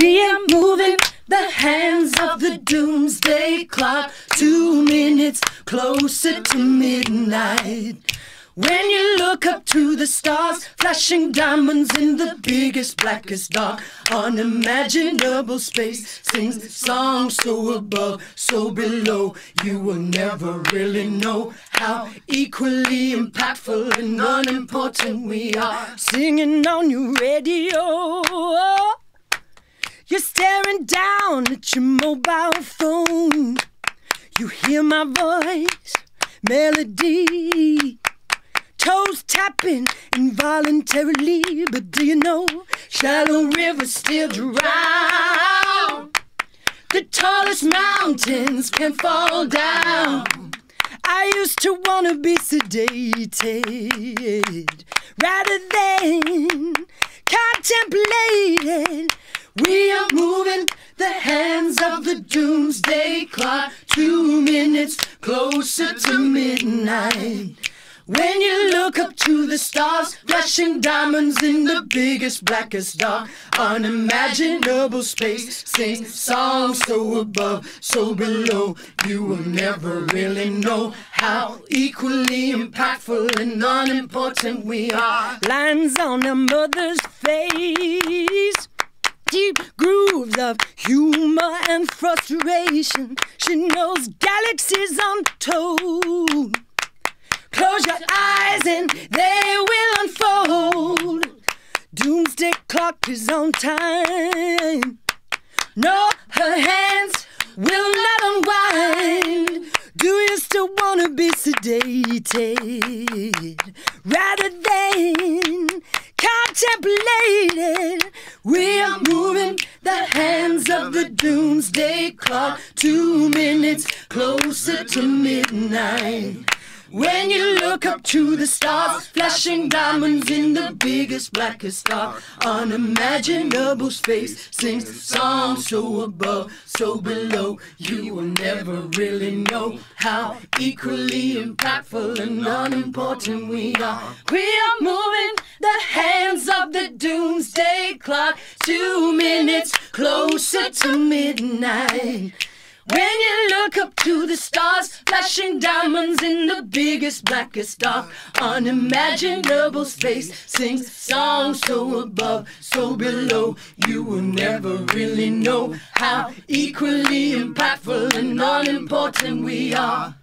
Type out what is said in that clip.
We are moving the hands of the doomsday clock two minutes closer to midnight. When you look up to the stars, flashing diamonds in the biggest, blackest dark, unimaginable space sings songs so above, so below. You will never really know how equally impactful and unimportant we are. Singing on your radio. Down at your mobile phone. You hear my voice, melody toes tapping involuntarily. But do you know shallow rivers still drown? The tallest mountains can fall down. I used to wanna be sedated rather than contemplated. We are moving the hands of the doomsday clock two minutes closer to midnight. When you look up to the stars, flashing diamonds in the biggest, blackest dark, unimaginable space, sing songs so above, so below. You will never really know how equally impactful and unimportant we are. Lines on a mother's face deep grooves of humor and frustration. She knows galaxies untold. Close your eyes and they will unfold. Doomsday clock is on time. No, her hands will not unwind. Do you still wanna be sedated rather than the doomsday clock two minutes closer to midnight. When you look up to the stars, flashing diamonds in the biggest, blackest star, unimaginable space sings songs so above, so below. You will never really know how equally impactful and unimportant we are. We are moving the hands of the doomsday clock two minutes closer to midnight. When you look up to the stars, flashing diamonds in the biggest, blackest dark, unimaginable space, sings songs so above, so below. You will never really know how equally impactful and unimportant we are.